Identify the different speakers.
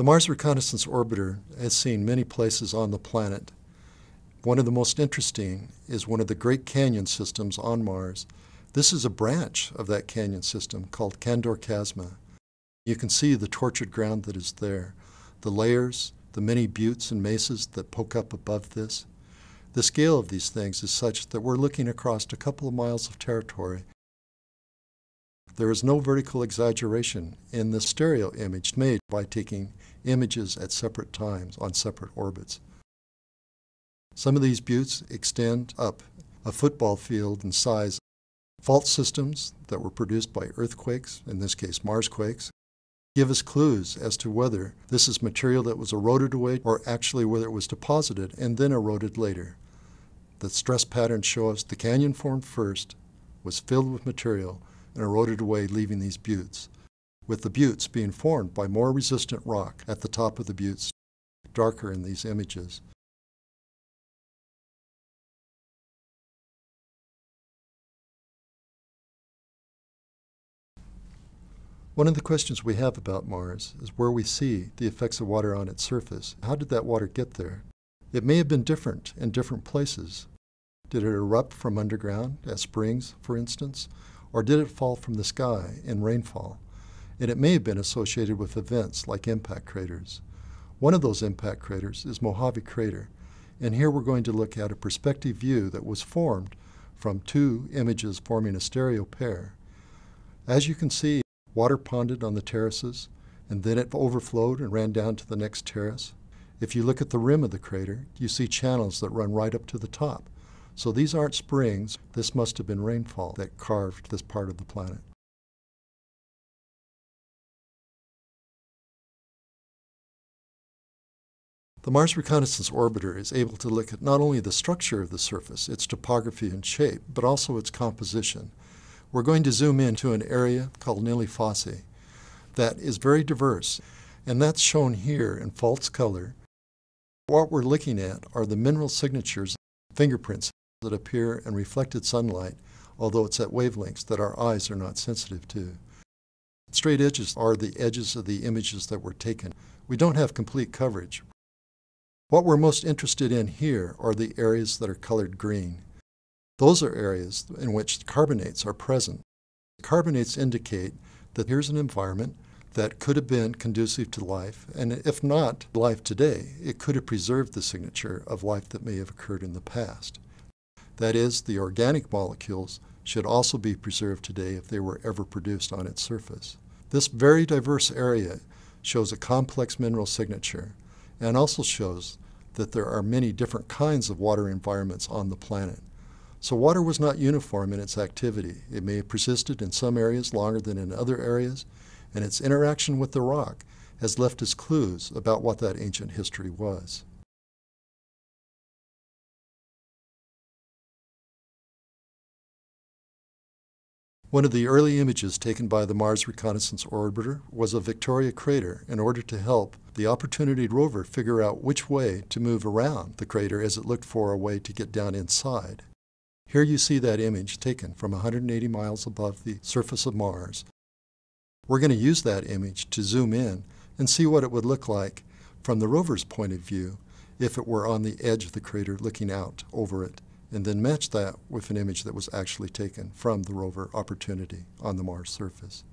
Speaker 1: The Mars Reconnaissance Orbiter has seen many places on the planet. One of the most interesting is one of the Great Canyon systems on Mars. This is a branch of that canyon system called Candor Chasma. You can see the tortured ground that is there, the layers, the many buttes and mesas that poke up above this. The scale of these things is such that we're looking across a couple of miles of territory. There is no vertical exaggeration in the stereo image made by taking images at separate times on separate orbits. Some of these buttes extend up a football field in size. Fault systems that were produced by earthquakes, in this case Marsquakes, give us clues as to whether this is material that was eroded away or actually whether it was deposited and then eroded later. The stress patterns show us the canyon formed first, was filled with material, and eroded away, leaving these buttes, with the buttes being formed by more resistant rock at the top of the buttes, darker in these images. One of the questions we have about Mars is where we see the effects of water on its surface. How did that water get there? It may have been different in different places. Did it erupt from underground, as springs, for instance? Or did it fall from the sky in rainfall? And it may have been associated with events like impact craters. One of those impact craters is Mojave Crater. And here we're going to look at a perspective view that was formed from two images forming a stereo pair. As you can see, Water ponded on the terraces, and then it overflowed and ran down to the next terrace. If you look at the rim of the crater, you see channels that run right up to the top. So these aren't springs. This must have been rainfall that carved this part of the planet. The Mars Reconnaissance Orbiter is able to look at not only the structure of the surface, its topography and shape, but also its composition. We're going to zoom into an area called Nili Fossae that is very diverse, and that's shown here in false color. What we're looking at are the mineral signatures, fingerprints that appear in reflected sunlight, although it's at wavelengths that our eyes are not sensitive to. Straight edges are the edges of the images that were taken. We don't have complete coverage. What we're most interested in here are the areas that are colored green. Those are areas in which carbonates are present. Carbonates indicate that here's an environment that could have been conducive to life, and if not life today, it could have preserved the signature of life that may have occurred in the past. That is, the organic molecules should also be preserved today if they were ever produced on its surface. This very diverse area shows a complex mineral signature and also shows that there are many different kinds of water environments on the planet. So water was not uniform in its activity. It may have persisted in some areas longer than in other areas, and its interaction with the rock has left us clues about what that ancient history was. One of the early images taken by the Mars Reconnaissance Orbiter was of Victoria Crater in order to help the Opportunity rover figure out which way to move around the crater as it looked for a way to get down inside. Here you see that image taken from 180 miles above the surface of Mars. We're going to use that image to zoom in and see what it would look like from the rover's point of view if it were on the edge of the crater looking out over it, and then match that with an image that was actually taken from the rover Opportunity on the Mars surface.